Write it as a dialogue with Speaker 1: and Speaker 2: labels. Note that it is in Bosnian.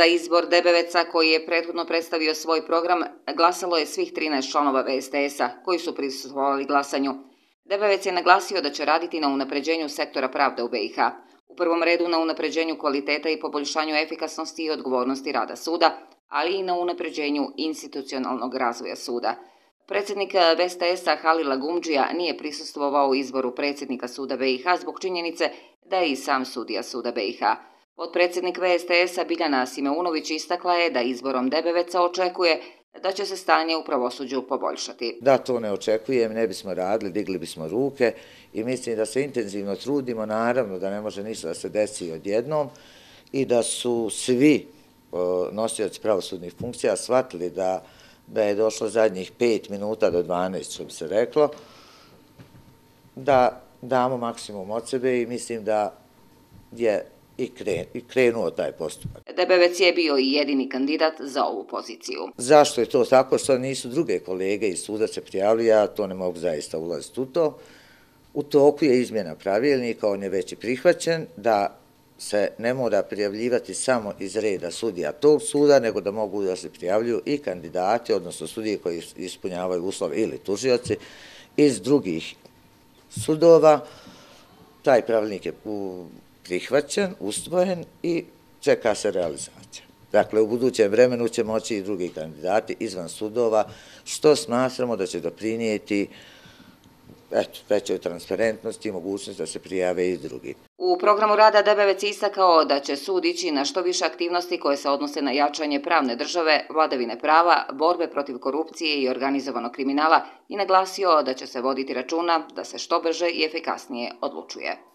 Speaker 1: Za izbor Debeveca koji je prethodno predstavio svoj program glasalo je svih 13 članova VSTS-a koji su prisutovali glasanju. Debevec je naglasio da će raditi na unapređenju sektora pravda u BiH. U prvom redu na unapređenju kvaliteta i poboljšanju efikasnosti i odgovornosti rada suda, ali i na unapređenju institucionalnog razvoja suda. Predsjednik VSTS-a Halila Gumđija nije prisustvovao u izboru predsjednika suda BiH zbog činjenice da je i sam sudija suda BiH. Podpredsjednik VSTS-a Biljana Simeunović istakla je da izborom Debeveca očekuje da će se stanje u pravosuđu poboljšati.
Speaker 2: Da, to ne očekujem, ne bismo radili, digli bismo ruke i mislim da se intenzivno trudimo, naravno da ne može ništa da se desi odjednom i da su svi nosioci pravosudnih funkcija shvatili da da je došlo zadnjih 5 minuta do 12, što bi se reklo, da damo maksimum od sebe i mislim da je i krenuo taj postupak.
Speaker 1: Debevec je bio i jedini kandidat za ovu poziciju.
Speaker 2: Zašto je to tako? Što nisu druge kolege iz suda se prijavili, ja to ne mogu zaista ulaziti u to. U toku je izmjena pravilnika, on je već i prihvaćen, da se ne mora prijavljivati samo iz reda sudija tog suda, nego da mogu da se prijavljuju i kandidati, odnosno sudije koji ispunjavaju uslove ili tužioci iz drugih sudova. Taj pravilnik je prihvaćen, ustvojen i čeka se realizacija. Dakle, u budućem vremenu će moći i drugi kandidati izvan sudova, što smatramo da će doprinijeti eto, većoj transparentnosti i mogućnost da se prijave i drugi.
Speaker 1: U programu rada Debevec istakao da će sud ići na što više aktivnosti koje se odnose na jačanje pravne države, vladavine prava, borbe protiv korupcije i organizovanog kriminala i naglasio da će se voditi računa da se što brže i efikasnije odlučuje.